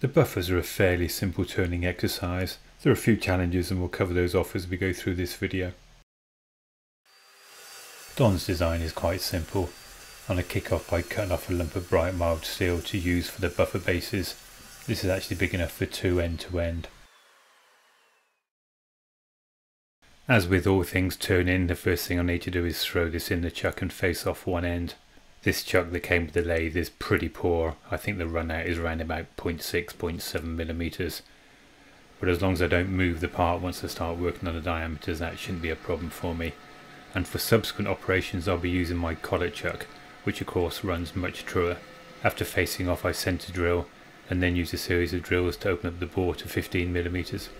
The buffers are a fairly simple turning exercise. There are a few challenges and we'll cover those off as we go through this video. Don's design is quite simple. I'm going to kick off by cutting off a lump of bright mild steel to use for the buffer bases. This is actually big enough for two end to end. As with all things turning, the first thing I need to do is throw this in the chuck and face off one end. This chuck that came with the lathe is pretty poor. I think the run out is around about 0.6, 0.7 millimeters. But as long as I don't move the part once I start working on the diameters, that shouldn't be a problem for me. And for subsequent operations, I'll be using my collet chuck, which of course runs much truer. After facing off, I center drill and then use a series of drills to open up the bore to 15 millimeters.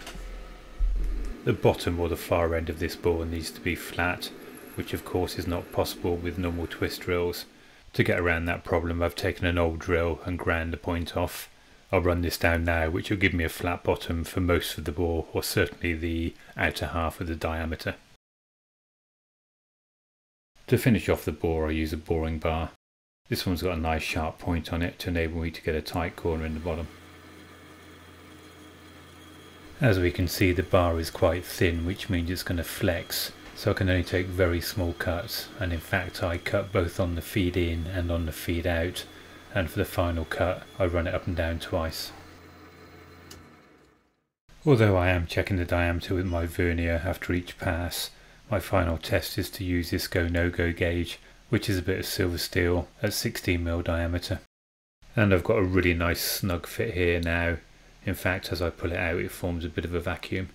The bottom or the far end of this bore needs to be flat, which of course is not possible with normal twist drills. To get around that problem I've taken an old drill and ground the point off. I'll run this down now which will give me a flat bottom for most of the bore or certainly the outer half of the diameter. To finish off the bore I use a boring bar. This one's got a nice sharp point on it to enable me to get a tight corner in the bottom. As we can see the bar is quite thin which means it's going to flex so I can only take very small cuts and in fact I cut both on the feed in and on the feed out and for the final cut I run it up and down twice. Although I am checking the diameter with my vernier after each pass, my final test is to use this go no go gauge which is a bit of silver steel at 16mm diameter. And I've got a really nice snug fit here now in fact, as I pull it out, it forms a bit of a vacuum.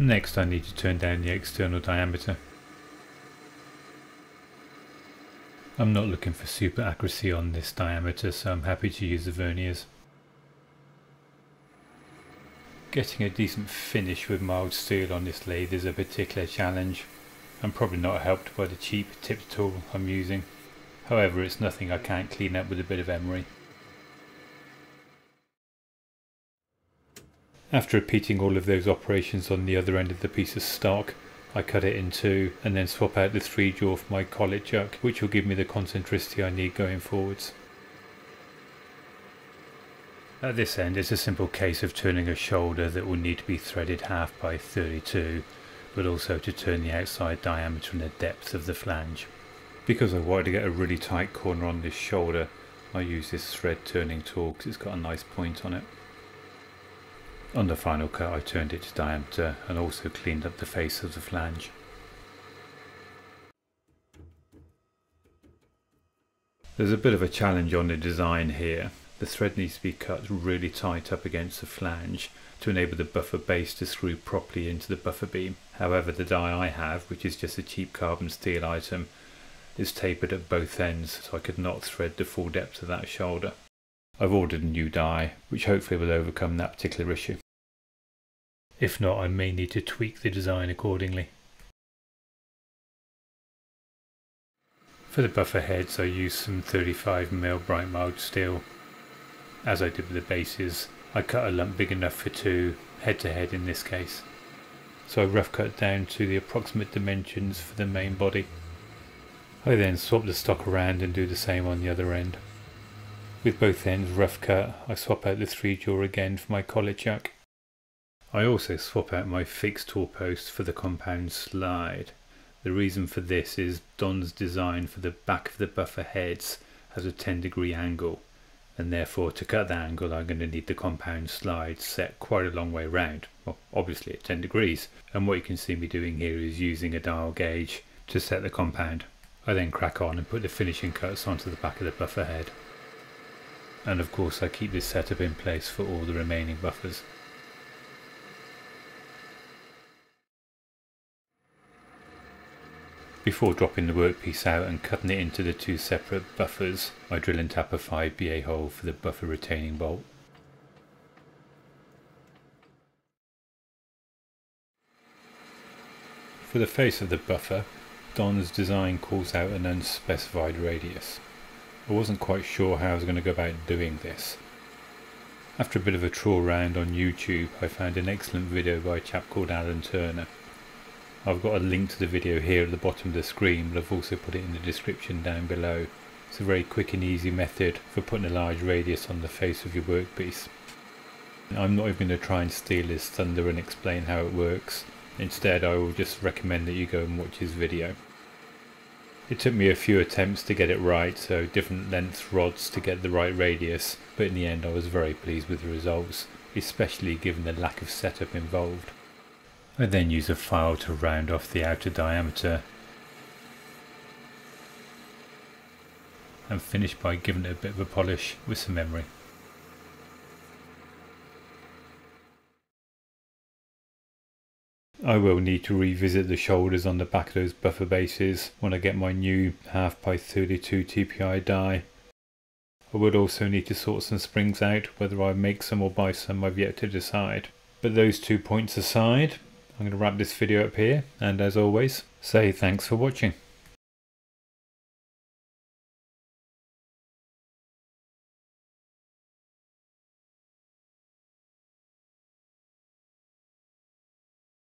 Next, I need to turn down the external diameter. I'm not looking for super accuracy on this diameter, so I'm happy to use the verniers. Getting a decent finish with mild steel on this lathe is a particular challenge. I'm probably not helped by the cheap tip tool I'm using. However, it's nothing I can't clean up with a bit of emery. After repeating all of those operations on the other end of the piece of stock, I cut it in two and then swap out the 3 jaw for my collet chuck, which will give me the concentricity I need going forwards. At this end it's a simple case of turning a shoulder that will need to be threaded half by 32 but also to turn the outside diameter and the depth of the flange. Because I wanted to get a really tight corner on this shoulder I use this thread turning tool because it's got a nice point on it. On the final cut I turned it to diameter and also cleaned up the face of the flange. There's a bit of a challenge on the design here. The thread needs to be cut really tight up against the flange to enable the buffer base to screw properly into the buffer beam. However the die I have, which is just a cheap carbon steel item, is tapered at both ends so I could not thread the full depth of that shoulder. I've ordered a new die, which hopefully will overcome that particular issue. If not, I may need to tweak the design accordingly. For the buffer heads I used some 35mm bright mild steel. As I did with the bases, I cut a lump big enough for two, head to head in this case. So I rough cut down to the approximate dimensions for the main body. I then swap the stock around and do the same on the other end. With both ends rough cut, I swap out the 3 jaw again for my collet chuck. I also swap out my fixed tool post for the compound slide. The reason for this is Don's design for the back of the buffer heads has a 10 degree angle and therefore to cut that angle I'm going to need the compound slide set quite a long way round, well obviously at 10 degrees and what you can see me doing here is using a dial gauge to set the compound. I then crack on and put the finishing cuts onto the back of the buffer head and of course I keep this setup in place for all the remaining buffers. Before dropping the workpiece out and cutting it into the two separate buffers, I drill and tap a 5 BA hole for the buffer retaining bolt. For the face of the buffer, Don's design calls out an unspecified radius. I wasn't quite sure how I was going to go about doing this. After a bit of a trawl around on YouTube I found an excellent video by a chap called Alan Turner. I've got a link to the video here at the bottom of the screen but I've also put it in the description down below. It's a very quick and easy method for putting a large radius on the face of your workpiece. I'm not even going to try and steal his thunder and explain how it works. Instead I will just recommend that you go and watch his video. It took me a few attempts to get it right, so different length rods to get the right radius, but in the end I was very pleased with the results, especially given the lack of setup involved. I then use a file to round off the outer diameter and finish by giving it a bit of a polish with some emery. I will need to revisit the shoulders on the back of those buffer bases when I get my new half by 32 TPI die. I would also need to sort some springs out, whether I make some or buy some I've yet to decide. But those two points aside, I'm going to wrap this video up here and as always say thanks for watching.